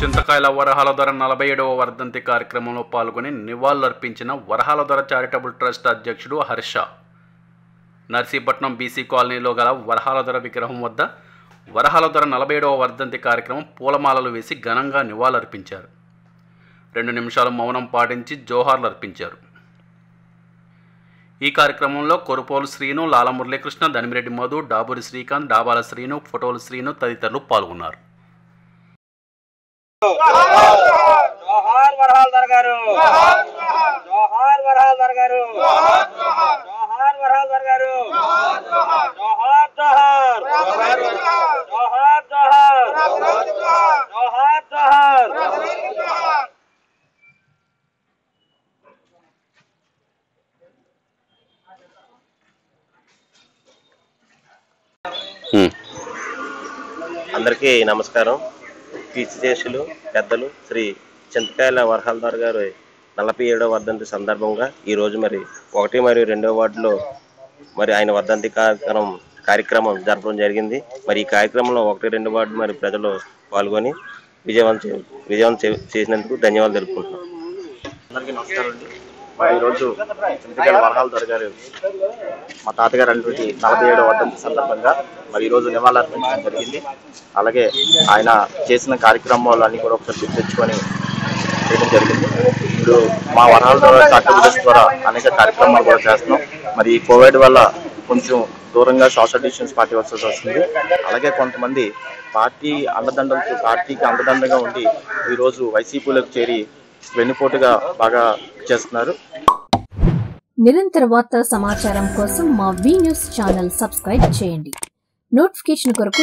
చింతకాయల వరహాలధర నలభై ఏడవ వర్ధంతి కార్యక్రమంలో పాల్గొని నివాళులర్పించిన వరహాలధర చారిటబుల్ ట్రస్ట్ అధ్యక్షుడు హర్ష నర్సీపట్నం బీసీ కాలనీలో గల వరహాలధర విగ్రహం వద్ద వరహాలధర నలభై ఏడవ వర్ధంతి కార్యక్రమం పూలమాలలు వేసి ఘనంగా నివాళులర్పించారు. రెండు నిమిషాలు మౌనం పాటించి జోహార్లు అర్పించారు ఈ కార్యక్రమంలో కొరుపోలు శ్రీను లాల మురళీకృష్ణ ధనిమిరెడ్డి మధు డాబూరి శ్రీకాంత్ డాబాల శ్రీను ఫోటోలు శ్రీను తదితరులు పాల్గొన్నారు. జోహార్ వరహాల్దర్ గారు జోహార్ వరహాల్దర్ గారు జోహార్ వరహాల్దర్ గారు జోహార్ జోహార్ జోహార్ జోహార్ జోహార్ జోహార్ అందరికీ నమస్కారం కీర్తిశేషులు పెద్దలు శ్రీ చింతకాయల వరహల్దార్ గారు నలభై ఏడవ వర్ధంతి సందర్భంగా ఈరోజు మరి ఒకటి మరియు రెండవ వార్డులో మరి ఆయన వర్ధంతి కార్యక్రమం కార్యక్రమం జరపడం జరిగింది. మరి ఈ కార్యక్రమంలో ఒకటి రెండు వార్డు మరి ప్రజలు పాల్గొని విజయవంతం చే- విజయవంతం చే- చేసినందుకు ధన్యవాదాలు తెలుపుకుంటున్నాం. అందరికీ నమస్కారం అండి. మా ఈరోజు చింతకాయల వరహాలు దొరగారు మా తాతగారు అటువంటి నలభై ఏడవ వర్ధంతి సందర్భంగా మరి ఈరోజు నివాళులర్పించడం జరిగింది. అలాగే ఆయన చేసిన కార్యక్రమాలు అన్ని కూడా ఒకసారి గుర్తించుకొని చేయడం జరిగింది. ఇప్పుడు మా వరహాల ద్వారా డాక్టర్ ద్వారా అనేక కార్యక్రమాలు కూడా చేస్తున్నాం. మరి ఈ కోవిడ్ వల్ల కొంచెం దూరంగా సోషల్ డిస్టెన్స్ పార్టీ వస్తుంది వస్తుంది. అలాగే కొంతమంది పార్టీ అండదండలతో పార్టీకి అండదండగా ఉండి ఈరోజు వైసీపీలోకి చేరి వెన్నుపోటుగా బాగా చేస్తున్నారు. నిరంతర వార్తా సమాచారం కోసం మా వి న్యూస్ ఛానల్ సబ్స్క్రైబ్ చేయండి. నోటిఫికేషన్ కొరకు